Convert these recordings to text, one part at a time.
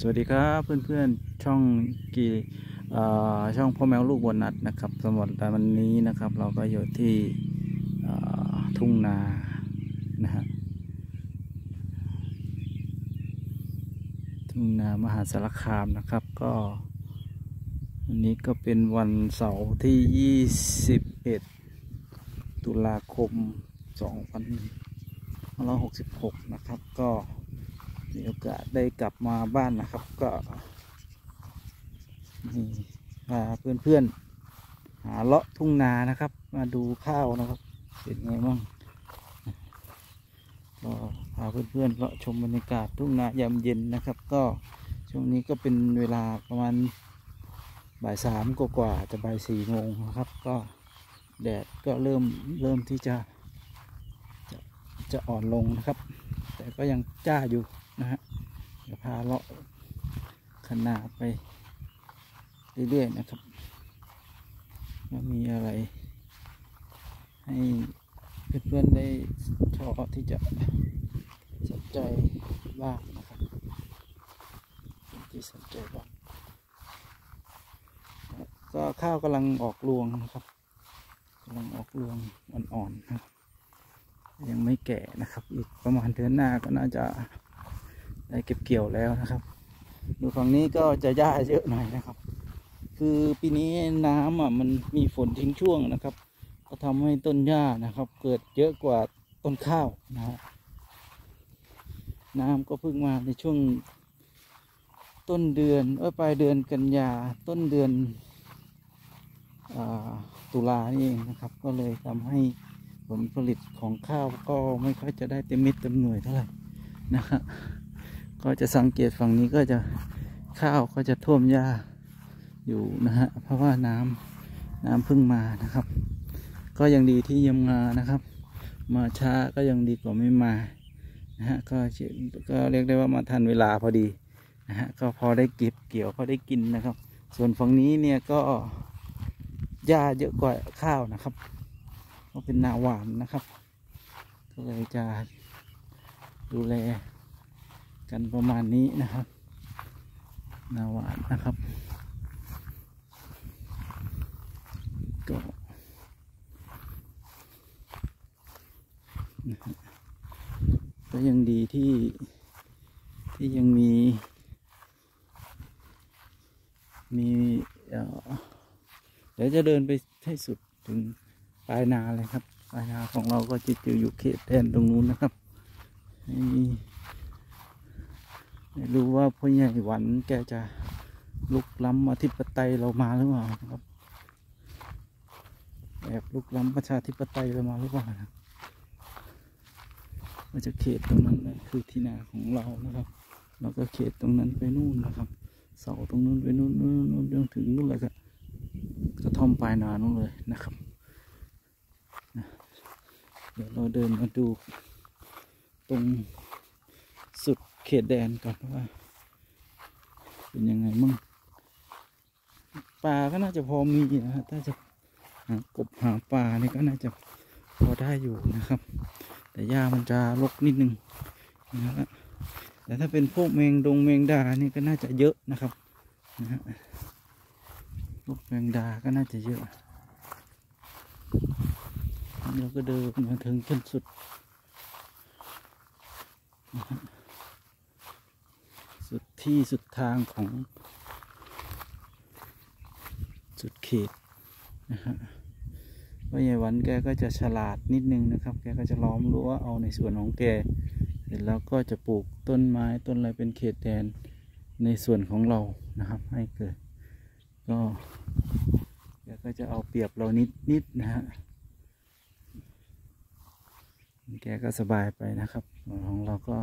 สวัสดีครับเพื่อนๆช่องกีอ่อช่องพ่อแมวลูกบนนัดนะครับสำหรับวันนี้นะครับ เราก็อยู่ที่ทุ่งนานะฮะทุ่งนามหาสารคามนะครับก็วันนี้ก็เป็นวันเสาร์ที่ 21 ตุลาคม 2566 นะครับก็ มีโอกาสได้กลับมาบ้านนะครับ ก็นี่พาเพื่อนๆ หาเลาะทุ่งนานะครับ มาดูข้าวนะครับเป็นไงบ้างก็พาเพื่อนๆเลาะชมบรรยากาศทุ่งนายามเย็นนะครับ ก็ช่วงนี้ก็เป็นเวลาประมาณบ่ายสามกว่าจะบ่ายสี่โมงนะครับ ก็แดดก็เริ่มเริ่มที่จะจะจะอ่อนลงนะครับ แต่ก็ยังจ้าอยู่ นะฮะเดี๋ยวพาเลาะขนาดไปเรื่อยๆนะครับว่ามีอะไร ให้เพื่อนๆได้ชอบที่จะสนใจบ้างนะครับที่สนใจบ้างก็ข้าวกำลังออกรวงนะครับกำลังออกรวงอ่อนๆนะครับยังไม่แก่นะครับ อีกประมาณเดือนหน้าก็น่าจะ ได้เก็บเกี่ยวแล้วนะครับ ดูฝั่งนี้ก็จะหญ้าเยอะหน่อยนะครับ คือปีนี้น้ำอะมันมีฝนทิ้งช่วงนะครับ ก็ทำให้ต้นหญ้านะครับ เกิดเยอะกว่าต้นข้าวนะฮะน้ำก็เพิ่งมาในช่วงต้นเดือนเออปลายเดือนกันยาต้นเดือนอตุลานี่เองนะครับ ก็เลยทำให้ผลผลิตของข้าวก็ไม่ค่อยจะได้เต็มเม็ดเต็มหน่วยเท่าไหร่นะครับ ก็จะสังเกตฝั่งนี้ก็จะข้าวก็จะท่วมหญ้าอยู่นะฮะเพราะว่าน้ำน้ำเพิ่งมานะครับ ก็ยังดีที่ยังมานะครับ มาช้าก็ยังดีกว่าไม่มานะฮะก็ก็เรียกได้ว่ามาทันเวลาพอดีนะฮะก็พอได้เก็บเกี่ยวพอได้กินนะครับ ส่วนฝั่งนี้เนี่ยก็หญ้าเยอะกว่าข้าวนะครับ ก็เป็นนาหวานนะครับ ก็เลยจะดูแล กันประมาณนี้นะครับนาหวานนะครับ ก็ก็ยังดีที่ที่ยังมี มีเออเดี๋ยวจะเดินไปให้สุดถึงปลายนาเลยครับ ปลายนาของเราก็จะอยู่เขตแดนตรงนู้นนะครับให้ ไม่รู้ว่าพ่อใหญ่หวันแกจะลุกล้ำอธิปไตยเรามาหรือเปล่าครับแอบลุกล้ำประชาธิปไตยเรามาหรือเปล่านะมันจะเขตตรงนั้นนะคือที่นาของเรานะครับ เราก็เขตตรงนั้นไปนู่นนะครับ เสาตรงนู้นไปนู่นนู่นนู่นจนถึงนู่นเลยก็กระท่อมปลายนานู่นเลยนะครับเดี๋ยวเราเดินมาดูตรงสุด เขตแดนก่อนว่า เป็นยังไงมั่งปลาก็น่าจะพอมีนะฮะถ้าจะหากบหาปลานี่ก็น่าจะพอได้อยู่นะครับ แต่หญ้ามันจะรกนิดนึงนะฮะแต่ถ้าเป็นพวกแมงดงแมงดานี่ก็น่าจะเยอะนะครับนะฮะพวกแมงดาก็น่าจะเยอะเราก็เดินมาถึงจนสุดนะฮะสุด ที่สุดทางของสุดเขตนะฮะพ่อใหญ่วันแกก็จะฉลาดนิดนึงนะครับ แกก็จะล้อมรั้วเอาในส่วนของแก เสร็จแล้วก็จะปลูกต้นไม้ต้นอะไรเป็นเขตแดนในส่วนของเรานะครับ ให้เกิด ก็แกก็จะเอาเปรียบเรานิดนิดนะฮะ แกก็สบายไปนะครับ ของเราก็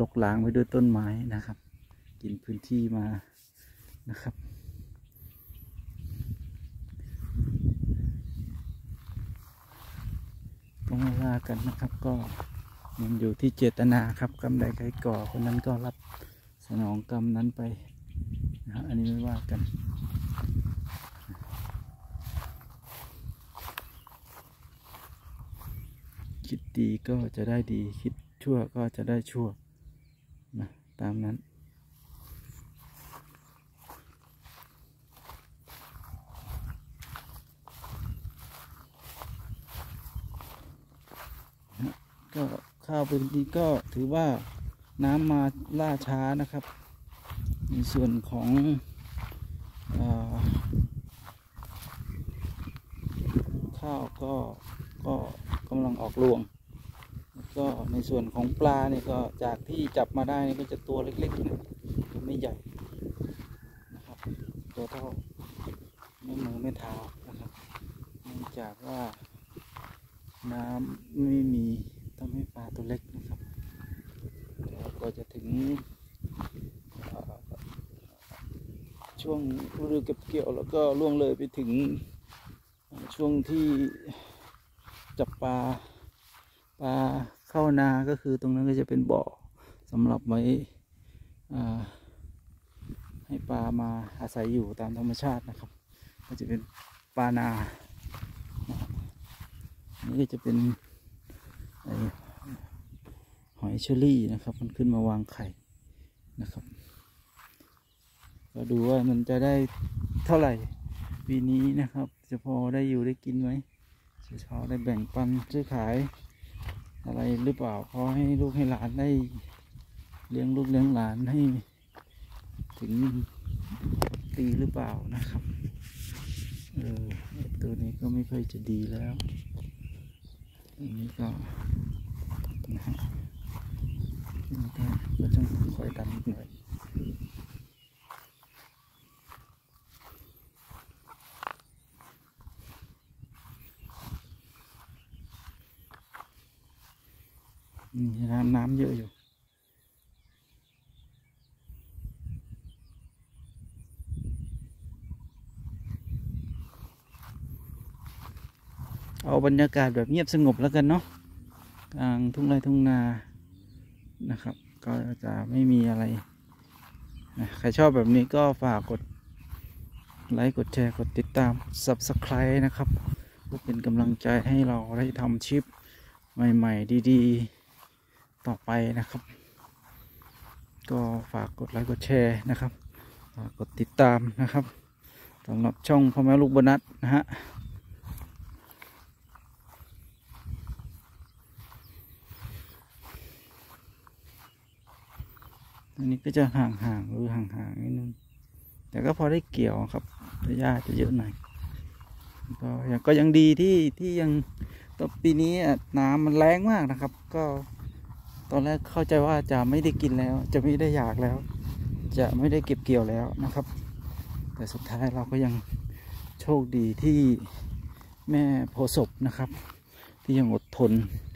ลกล้างไปด้วยต้นไม้นะครับ กินพื้นที่มานะครับก็ไม่ว่ากันนะครับก็มันอยู่ที่เจตนาครับกรรมใดใครก่อคนนั้นก็รับสนองกรรมนั้นไปนะฮะอันนี้ไม่ว่ากันคิดดีก็จะได้ดีคิดชั่วก็จะได้ชั่วนะตามนั้น ข้าวเป็นนี้ก็ถือว่าน้ำมาล่าช้านะครับ ในส่วนของอข้าวก็ก็กำลังออกรวง ก็ในส่วนของปลาเนี่ยก็จากที่จับมาได้นี่ก็จะตัวเล็กๆนะตัวไม่ใหญ่นะครับตัวเท่าไม่มือไม่เท้านะครับเนื่องจากว่าน้ำไม่มี ทำให้ปลาตัวเล็กนะครับแล้วก็จะถึงช่วงฤดูเก็บเกี่ยวแล้วก็ล่วงเลยไปถึงช่วงที่จับปลาปลาเข้านาก็คือตรงนั้นก็จะเป็นบ่อสำหรับไว้ให้ปลามาอาศัยอยู่ตามธรรมชาตินะครับ ก็จะเป็นปลานานี่ก็จะเป็น หอยเชอรี่นะครับ มันขึ้นมาวางไข่นะครับ ก็ดูว่ามันจะได้เท่าไหร่ปีนี้นะครับ จะพอได้อยู่ได้กินไหมจะพอได้แบ่งปันซื้อขาย อะไรหรือเปล่าพอให้ลูกให้หลานได้เลี้ยงลูกเลี้ยงหลานให้ถึงปีหรือเปล่านะครับ เออตัวนี้ก็ไม่ค่อยจะดีแล้ว อันนี้ก็นะฮะอันนี้ก็ก็ต้องคอยดันนิดหน่อยนี่น้ำน้ำเยอะอยู่ เอาบรรยากาศแบบเงียบสงบแล้วกันเนาะกลางทุ่งไร่ทุ่งนานะครับ ก็จะไม่มีอะไรนะใครชอบแบบนี้ก็ฝากกดไลค์กดแชร์กดติดตาม Subscribe นะครับเพื่อเป็นกำลังใจให้เราได้ทำชิปใหม่ ๆ ดีๆ ต่อไปนะครับ ก็ฝากกดไลค์กดแชร์นะครับฝากกดติดตามนะครับสำหรับช่องพ่อแม่ลูกบนัสนะฮะ อันนี้ก็จะห่างๆหรือห่างๆนิดนึง แต่ก็พอได้เกี่ยวครับแต่หญ้าจะเยอะหน่อยก็ยังก็ยังดีที่ที่ยังตอนปีนี้น้ำมันแรงมากนะครับ ก็ตอนแรกเข้าใจว่าจะไม่ได้กินแล้ว จะไม่ได้อยากแล้ว จะไม่ได้เก็บเกี่ยวแล้วนะครับ แต่สุดท้ายเราก็ยังโชคดีที่แม่โพศพนะครับ ที่ยังอดทน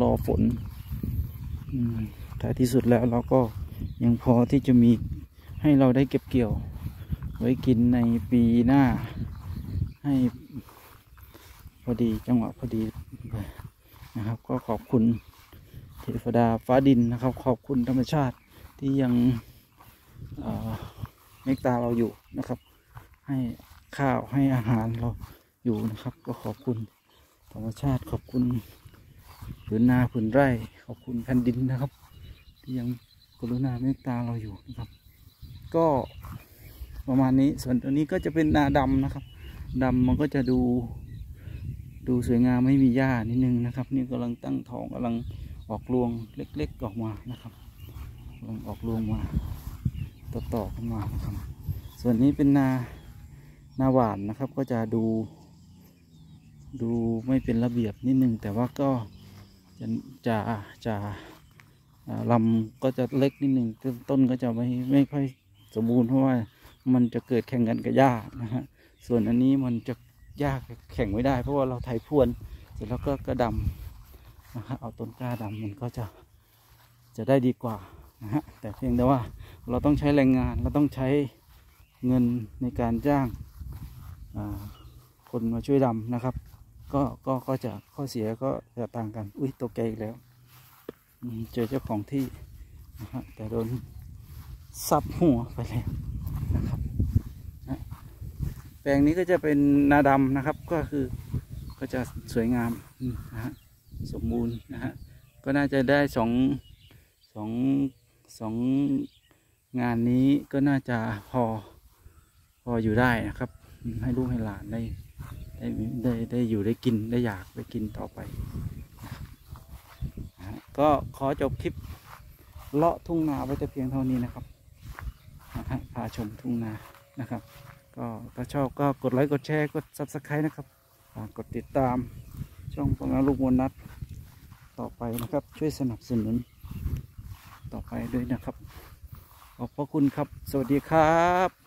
รอฝนอืมท้ายที่สุดแล้วเราก็ ยังพอที่จะมีให้เราได้เก็บเกี่ยว ไว้กินในปีหน้า ให้พอดีจังหวะพอดีนะครับ ก็ขอบคุณเทวดาฟ้าดินนะครับ ขอบคุณธรรมชาติที่ยังเอ่อเมตตาเราอยู่นะครับ ให้ข้าวให้อาหารเราอยู่นะครับ ก็ขอบคุณธรรมชาติขอบคุณผืนนาผืนไร่ ขอบคุณแผ่นดินนะครับ ที่ยัง รุณาเมตตาเราอยู่นะครับ ก็ประมาณนี้ส่วนตัวนี้ก็จะเป็นนาดำนะครับดำมันก็จะดู ดูสวยงามไม่มีหญ้านิดนึงนะครับ นี่กำลังตั้งท้องกำลังออกรวงเล็กๆออกมานะครับกำลังออกรวงมาต่อๆกันมานะครับ ส่วนนี้เป็นนานาหวานนะครับ ก็จะดู ดูไม่เป็นระเบียบนิดนึงแต่ว่าก็จะจะจะ ลำก็จะเล็กนิดหนึ่งต้นก็จะไม่ไม่ค่อยสมบูรณ์เพราะว่ามันจะเกิดแข่งกันกับหญ้านะฮะส่วนอันนี้มันจะหญ้าแข่งไม่ได้ เพราะว่าเราไถพรวนเสร็จแล้วก็กระดำนะฮะเอาต้นกล้าดำมันก็จะจะได้ดีกว่านะฮะแต่เพียงแต่ว่าเราต้องใช้แรงงานเราต้องใช้เงินในการจ้างคนมาช่วยดำนะครับ ก็ก็ก็จะข้อเสียก็จะต่างกัน อุ้ยตัวแกอีกแล้ว เจอเจ้าของที่นะฮะแต่โดนซับหัวไปแล้วนะครับนะแปลงนี้ก็จะเป็นนาดำนะครับก็คือก็จะสวยงามนะฮะสมบูรณ์นะฮะก็น่าจะได้สองสองสองงานนี้ก็น่าจะพอพออยู่ได้นะครับ ให้ลูกให้หลานได้ได้ได้ได้อยู่ได้กินได้อยากได้กินต่อไปนะครับนะฮะ ก็ขอจบคลิปเลาะทุ่งนาไว้แต่เพียงเท่านี้นะครับพาชมทุ่งนานะครับ ก็ถ้าชอบก็กดไลค์กดแชร์กด subscribe นะครับกดติดตามช่องของลูกมวลนัดต่อไปนะครับ ช่วยสนับสนุนต่อไปด้วยนะครับ ขอบพระคุณครับ สวัสดีครับ